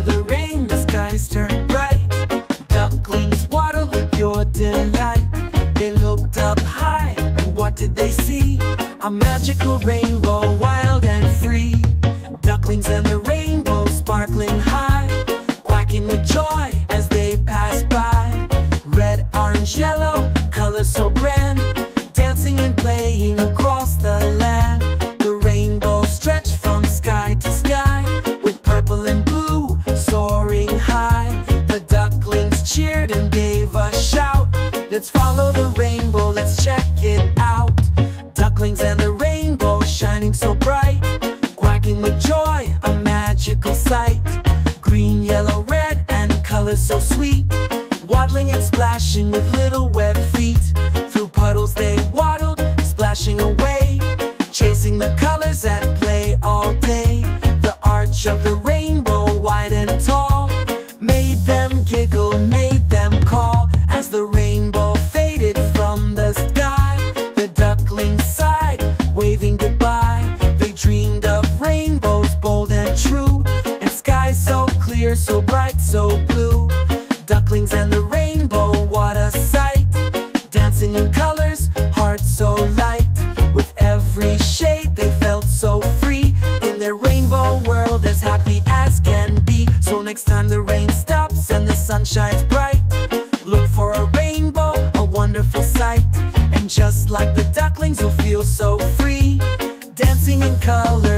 the rain, the skies turn bright. Ducklings waddle with pure delight. They looked up high, and what did they see? A magical rainbow, wild and free. Ducklings and the Let's follow the rainbow, let's check it out. Ducklings and the rainbow shining so bright, quacking with joy, a magical sight. Green, yellow, red, and colors so sweet, waddling and splashing with little web feet. Through puddles they waddled, splashing away, chasing the colors at play all day. The arch of the rainbow, wide and tall, so bright, so blue. Ducklings and the rainbow, what a sight! Dancing in colors, hearts so light. With every shade, they felt so free in their rainbow world, as happy as can be. So next time the rain stops and the sun shines bright, look for a rainbow, a wonderful sight. And just like the ducklings, you'll feel so free, dancing in colors.